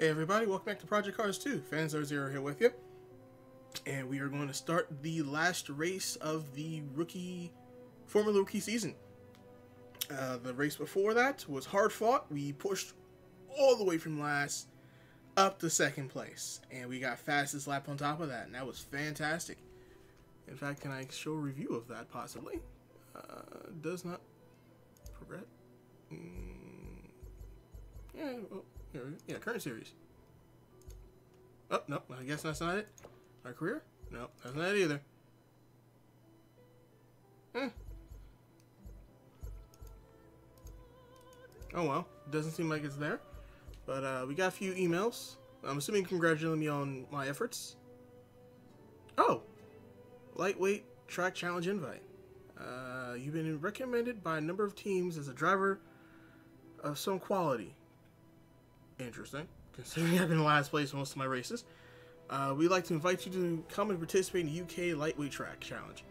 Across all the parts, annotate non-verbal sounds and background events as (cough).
Hey everybody, welcome back to Project Cars 2. Phanstar Zero here with you. And we are going to start the last race of the rookie Formula Rookie season. Uh, the race before that was hard fought. We pushed all the way from last up to second place. And we got fastest lap on top of that. And that was fantastic. In fact, can I show a review of that possibly? Uh, does not progress. Mm, yeah, well, yeah, current series. Oh, no, I guess that's not it. My career? No, that's not it either. Eh. Oh well, doesn't seem like it's there. But uh, we got a few emails. I'm assuming congratulating me on my efforts. Oh, lightweight track challenge invite. Uh, you've been recommended by a number of teams as a driver of some quality. Interesting, considering (laughs) I've been last place most of my races. Uh, we'd like to invite you to come and participate in the UK Lightweight Track Challenge.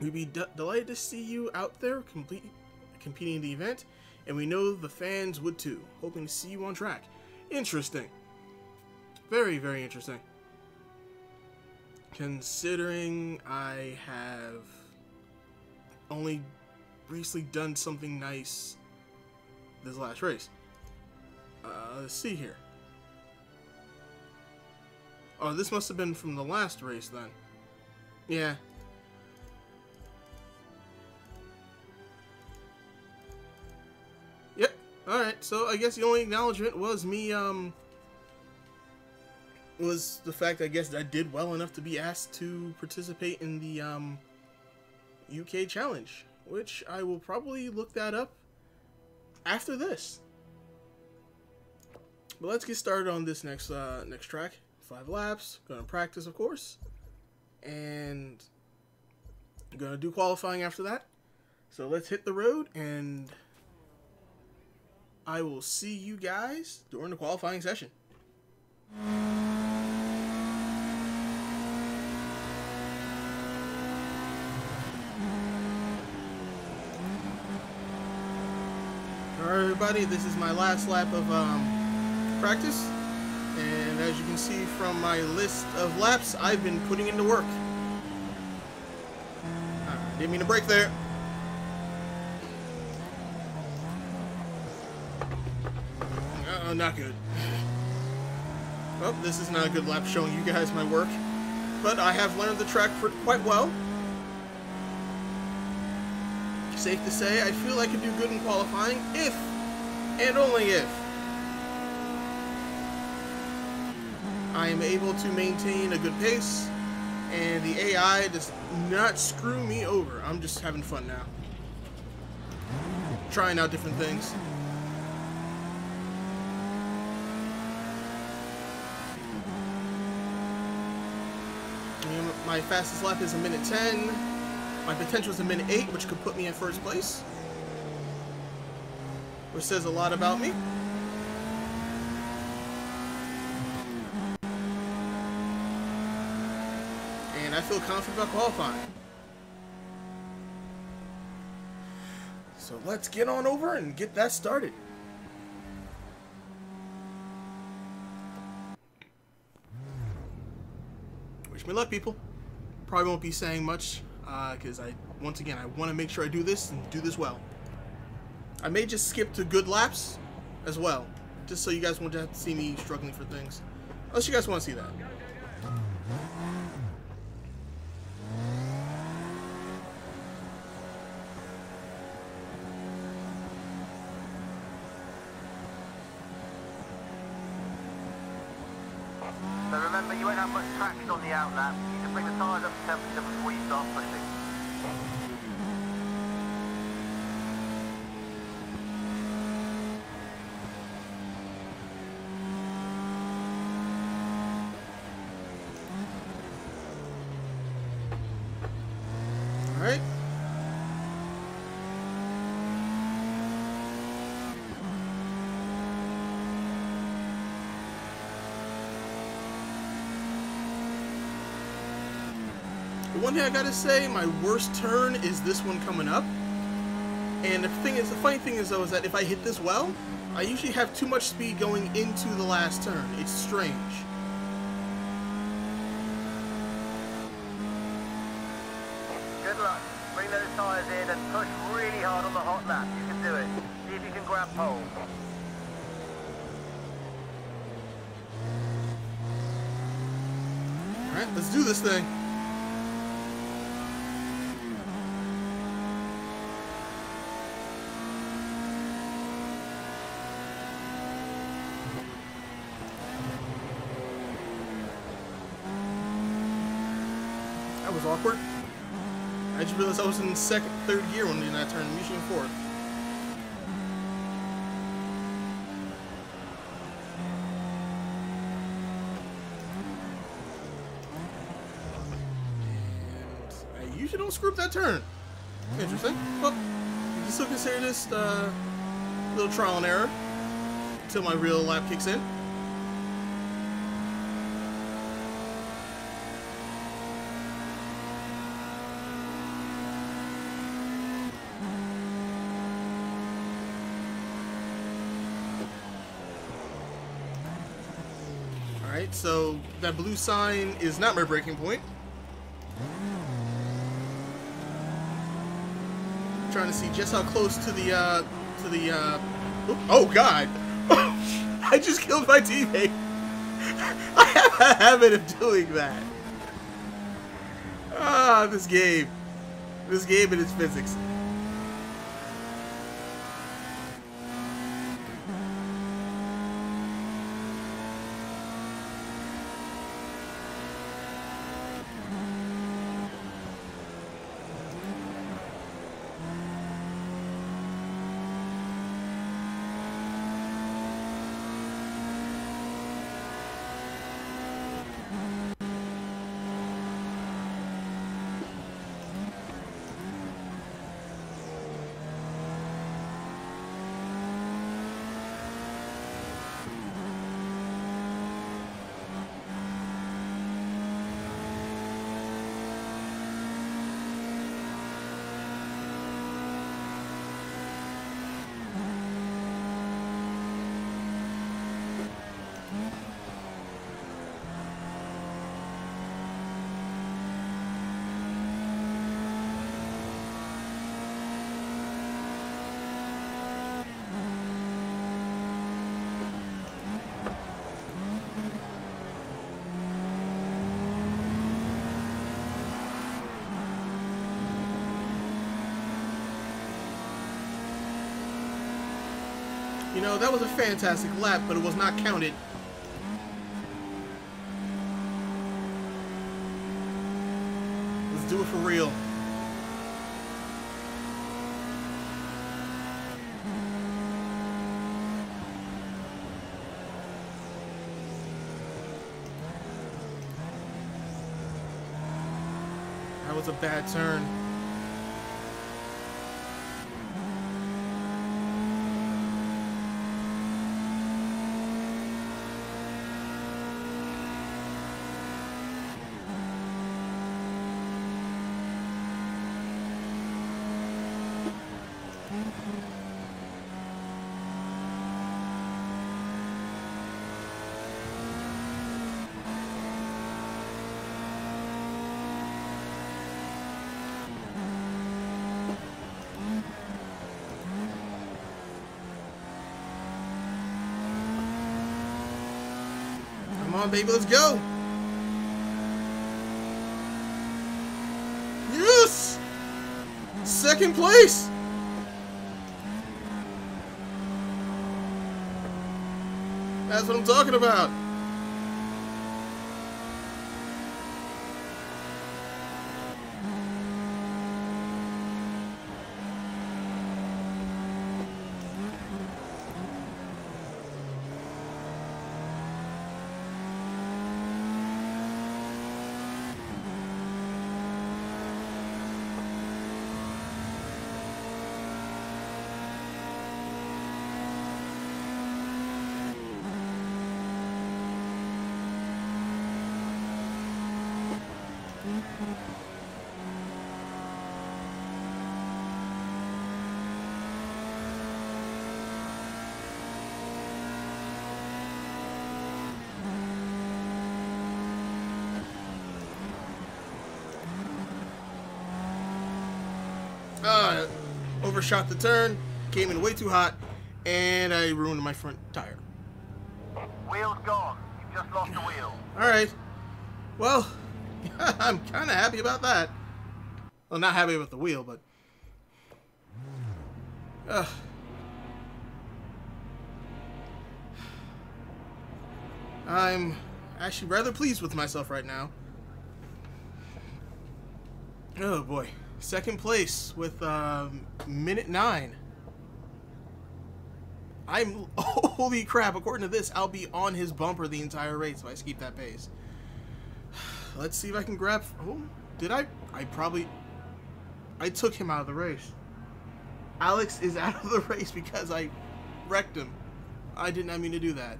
We'd be delighted to see you out there complete, competing in the event, and we know the fans would too, hoping to see you on track. Interesting. Very, very interesting. Considering I have only recently done something nice this last race. Uh, let's see here. Oh, this must have been from the last race then. Yeah. Yep. Alright, so I guess the only acknowledgement was me, um... Was the fact, I guess, I did well enough to be asked to participate in the, um... UK Challenge. Which I will probably look that up after this. But let's get started on this next uh, next track. Five laps. Gonna practice, of course, and gonna do qualifying after that. So let's hit the road, and I will see you guys during the qualifying session. Alright everybody, this is my last lap of um, practice. And as you can see from my list of laps, I've been putting into work. Uh, didn't mean to break there. Uh, not good. Well, this is not a good lap showing you guys my work. But I have learned the track quite well. Safe to say, I feel I could do good in qualifying if, and only if, I am able to maintain a good pace, and the AI does not screw me over. I'm just having fun now. Trying out different things. My fastest lap is a minute 10. My potential is a minute 8, which could put me in first place. Which says a lot about me. And I feel confident about qualifying. So let's get on over and get that started. Wish me luck, people. Probably won't be saying much, because uh, I, once again, I want to make sure I do this and do this well. I may just skip to good laps as well, just so you guys won't have to see me struggling for things. Unless you guys want to see that. Outlap. You can bring the tyres up to temperature before you start pushing. One I gotta say, my worst turn is this one coming up. And the thing is, the funny thing is though, is that if I hit this well, I usually have too much speed going into the last turn. It's strange. Good luck. Bring those tyres in and push really hard on the hot lap. You can do it. See if you can grab pole. Alright, let's do this thing. That was awkward. I just realized I was in second, third gear when I turned. Usually fourth. I usually don't screw up that turn. Interesting. Well, you still consider this uh, little trial and error until my real lap kicks in. Alright, so that blue sign is not my breaking point. trying to see just how close to the uh to the uh oh god. (laughs) I just killed my teammate. (laughs) I have a habit of doing that. Ah this game. This game and its physics know, that was a fantastic lap, but it was not counted. Let's do it for real. That was a bad turn. Come on, baby, let's go. Yes! Second place! That's what I'm talking about. Overshot the turn, came in way too hot, and I ruined my front tire. Wheel's gone. You've just lost the wheel. (laughs) Alright. Well, (laughs) I'm kind of happy about that. Well, not happy about the wheel, but... Ugh. I'm actually rather pleased with myself right now. Oh boy. Second place with um, minute nine. I'm (laughs) holy crap! According to this, I'll be on his bumper the entire race if I keep that pace. (sighs) Let's see if I can grab. Oh, did I? I probably. I took him out of the race. Alex is (laughs) out of the race because I wrecked him. I did not mean to do that.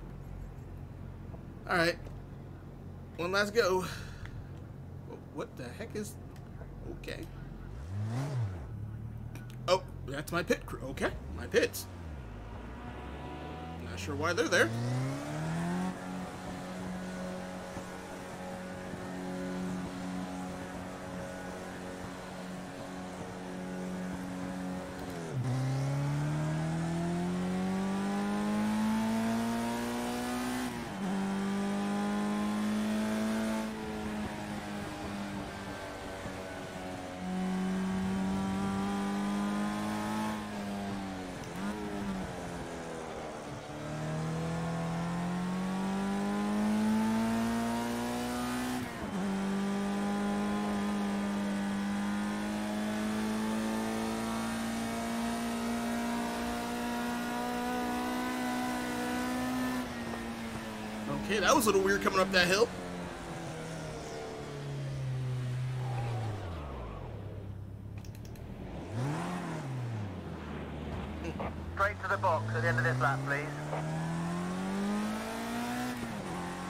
All right, one last go. What the heck is? Okay. Oh, that's my pit crew. Okay, my pits. Not sure why they're there. Okay, that was a little weird coming up that hill. Straight to the box at the end of this lap, please.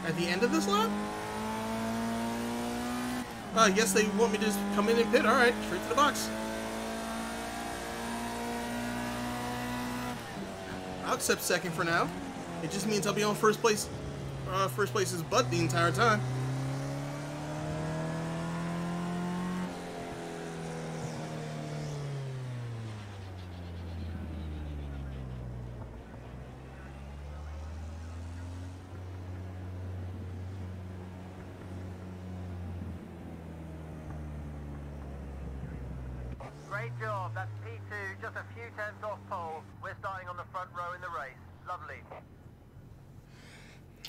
At the end of this lap? Uh, I guess they want me to just come in and pit. Alright, straight to the box. I'll accept second for now. It just means I'll be on first place uh, first place's butt the entire time. Great job. That's P2, just a few tenths off pole. We're starting on the front row in the race. Lovely.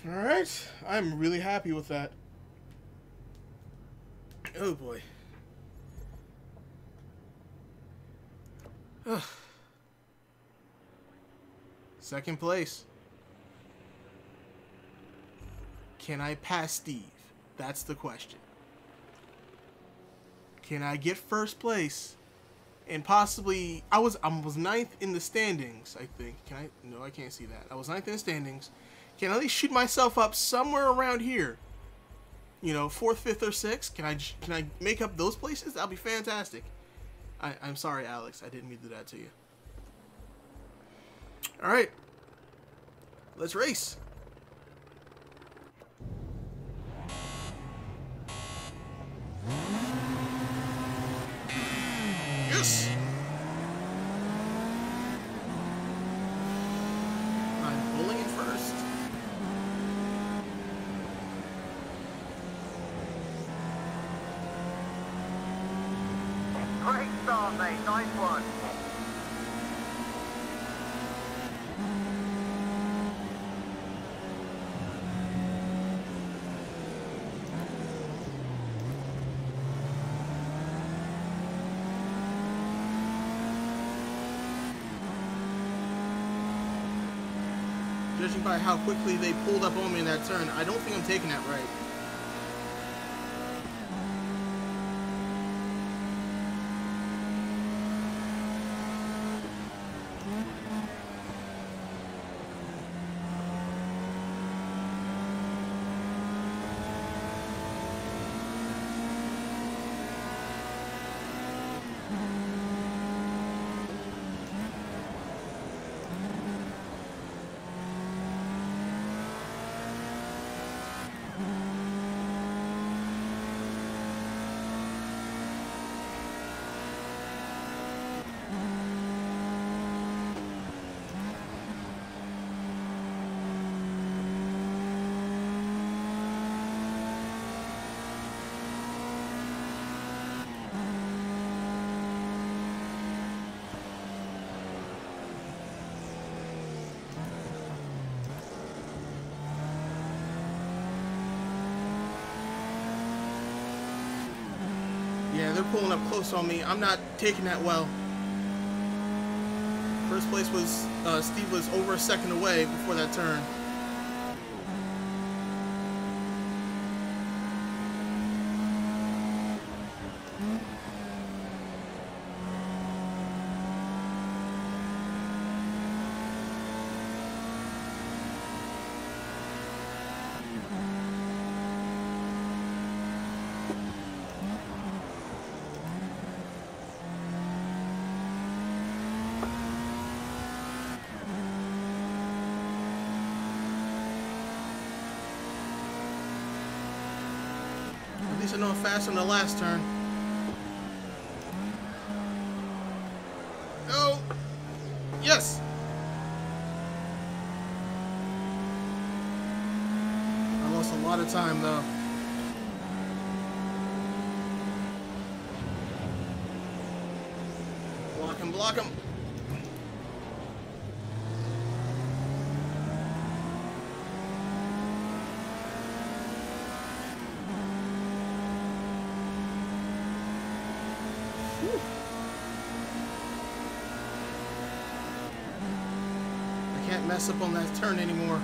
Alright, I'm really happy with that. Oh boy. Ugh. Second place. Can I pass Steve? That's the question. Can I get first place? And possibly I was I was ninth in the standings, I think. Can I no I can't see that. I was ninth in the standings. Can I at least shoot myself up somewhere around here? You know, fourth, fifth, or sixth. Can I can I make up those places? That'll be fantastic. I, I'm sorry, Alex. I didn't mean to do that to you. All right, let's race. Yes. I'm pulling in first. Nice one. Judging by how quickly they pulled up on me in that turn, I don't think I'm taking that right. They're pulling up close on me. I'm not taking that well. First place was uh, Steve was over a second away before that turn. Least I know I'm faster on the last turn. Oh! Yes! I lost a lot of time though. Block him, block him! I can't mess up on that turn anymore.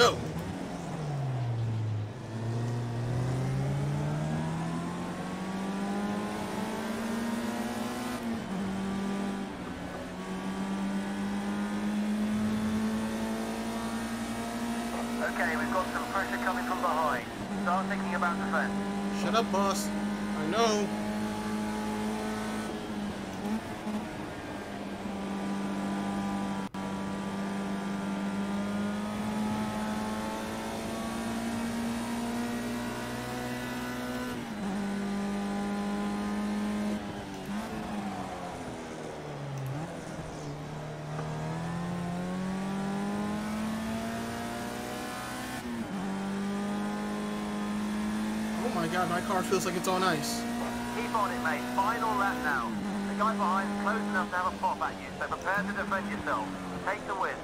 No! Okay, we've got some pressure coming from behind. Start thinking about defense. Shut up, boss. I know. Oh my god, my car feels like it's on ice. Keep on it, mate. Final lap now. The guy behind's close enough to have a pop at you, so prepare to defend yourself. Take the win.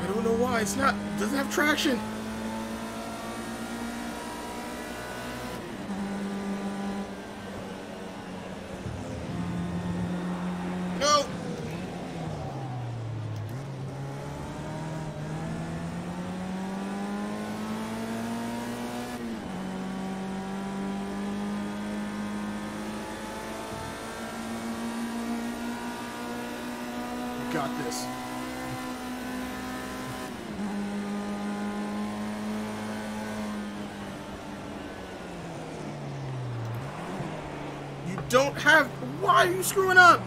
I don't know why. It's not. It doesn't have traction. No. This. You don't have. Why are you screwing up?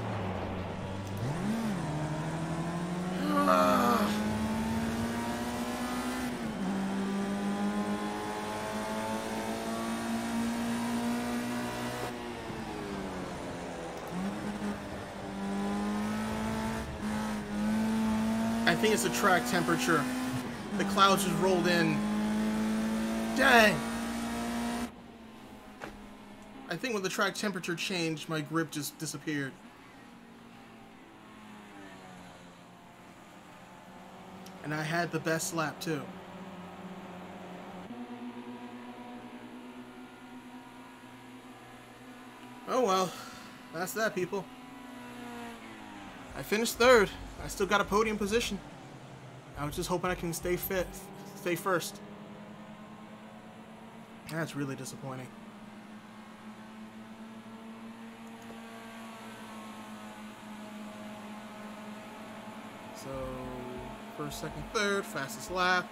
I think it's the track temperature. The clouds just rolled in. Dang. I think when the track temperature changed, my grip just disappeared. And I had the best lap too. Oh well, that's that, people. I finished third. I still got a podium position. I was just hoping I can stay fit, stay first. That's really disappointing. So, first, second, third, fastest lap.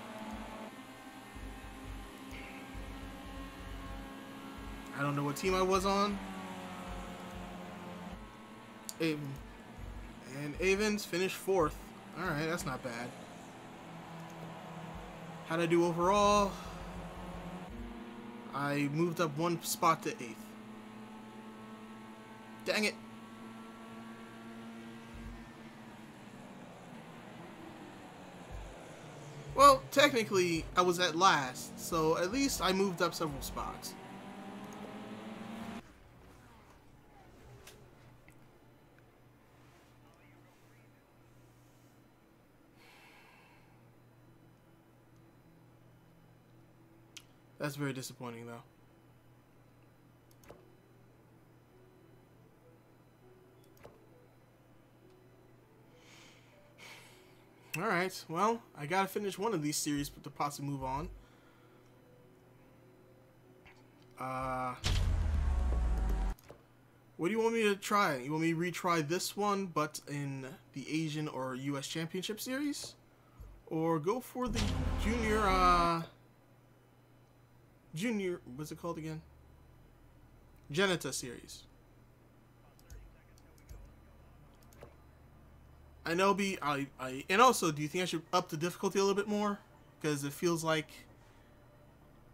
I don't know what team I was on. And Avens finished fourth. Alright, that's not bad. How'd I do overall? I moved up one spot to eighth. Dang it. Well, technically, I was at last, so at least I moved up several spots. That's very disappointing, though. Alright, well, I gotta finish one of these series to possibly move on. Uh, what do you want me to try? You want me to retry this one, but in the Asian or U.S. Championship Series? Or go for the Junior, uh... Junior, what's it called again? Ginetta Series. I know be I, I and also do you think I should up the difficulty a little bit more because it feels like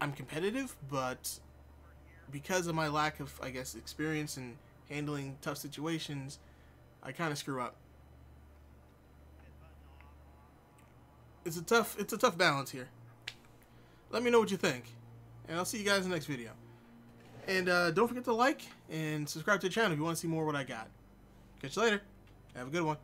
I'm competitive but because of my lack of I guess experience in handling tough situations I kind of screw up it's a tough it's a tough balance here let me know what you think and I'll see you guys in the next video. And uh, don't forget to like and subscribe to the channel if you want to see more of what I got. Catch you later. Have a good one